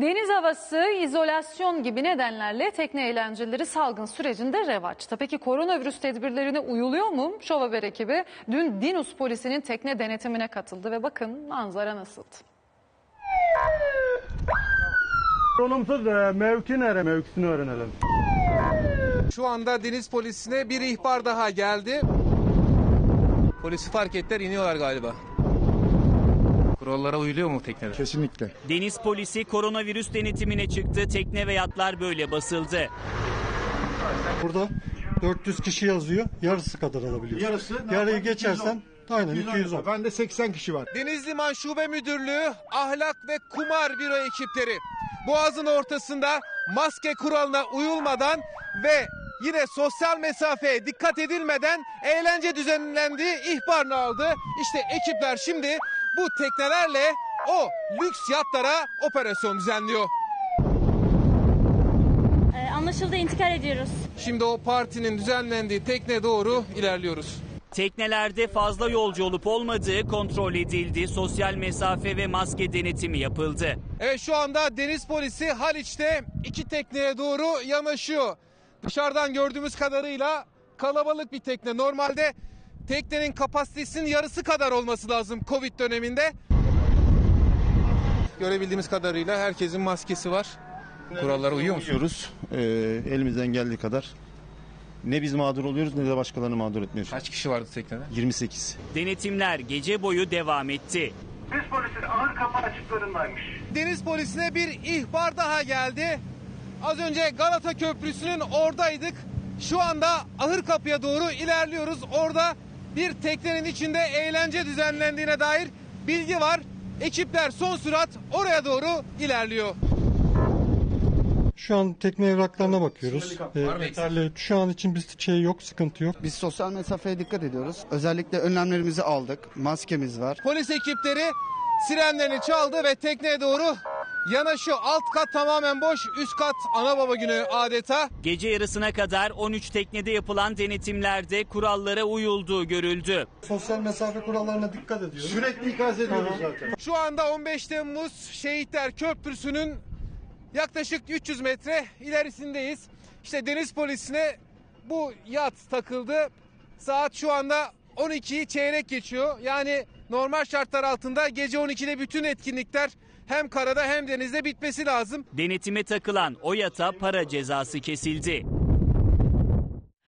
Deniz havası, izolasyon gibi nedenlerle tekne eğlenceleri salgın sürecinde revaçta. Peki koronavirüs tedbirlerine uyuluyor mu? Şov Haber ekibi dün Dinus polisinin tekne denetimine katıldı ve bakın manzara nasıldı? Olumsuz e, mevki nere mevkisini öğrenelim. Şu anda deniz polisine bir ihbar daha geldi. Polisi fark ettiler iniyorlar galiba. Kurallara uyuluyor mu teknede? Kesinlikle. Deniz polisi koronavirüs denetimine çıktı. Tekne ve yatlar böyle basıldı. Burada 400 kişi yazıyor. Yarısı kadar alabiliyorsun. Yarısı Yarıyı geçersen aynen 210. Bende 80 kişi var. Deniz Liman Şube Müdürlüğü ahlak ve kumar büro ekipleri Boğazın ortasında maske kuralına uyulmadan ve yine sosyal mesafeye dikkat edilmeden eğlence düzenlendiği ihbarını aldı. İşte ekipler şimdi bu teknelerle o lüks yatlara operasyon düzenliyor. Ee, Anlaşıldı intikal ediyoruz. Şimdi o partinin düzenlendiği tekne doğru ilerliyoruz. Teknelerde fazla yolcu olup olmadığı kontrol edildi. Sosyal mesafe ve maske denetimi yapıldı. Evet şu anda deniz polisi Haliç'te iki tekneye doğru yanaşıyor. Dışarıdan gördüğümüz kadarıyla kalabalık bir tekne. Normalde teknenin kapasitesinin yarısı kadar olması lazım Covid döneminde. Görebildiğimiz kadarıyla herkesin maskesi var. Kurallara uyuyor musun? Uyuyoruz. Ee, elimizden geldiği kadar. Ne biz mağdur oluyoruz ne de başkalarını mağdur etmeye çalışıyoruz. Kaç kişi vardı teknede? 28. Denetimler gece boyu devam etti. Deniz polisi ağır kapı açıklarındaymış. Deniz polisine bir ihbar daha geldi. Az önce Galata Köprüsü'nün oradaydık. Şu anda ahır kapıya doğru ilerliyoruz. Orada bir teknenin içinde eğlence düzenlendiğine dair bilgi var. Ekipler son sürat oraya doğru ilerliyor. Şu an tekne evraklarına bakıyoruz. Ee, yeterli. Şu an için bir şey yok, sıkıntı yok. Biz sosyal mesafeye dikkat ediyoruz. Özellikle önlemlerimizi aldık. Maskemiz var. Polis ekipleri sirenlerini çaldı ve tekneye doğru yanaşıyor. Alt kat tamamen boş, üst kat ana baba günü adeta. Gece yarısına kadar 13 teknede yapılan denetimlerde kurallara uyulduğu görüldü. Sosyal mesafe kurallarına dikkat ediyoruz. Sürekli ikaz ediyoruz zaten. Şu anda 15 Temmuz Şehitler Köprüsü'nün yaklaşık 300 metre ilerisindeyiz. İşte deniz polisine bu yat takıldı. Saat şu anda 12'yi çeyrek geçiyor. Yani normal şartlar altında gece 12'de bütün etkinlikler hem karada hem denizde bitmesi lazım. Denetime takılan o yata para cezası kesildi.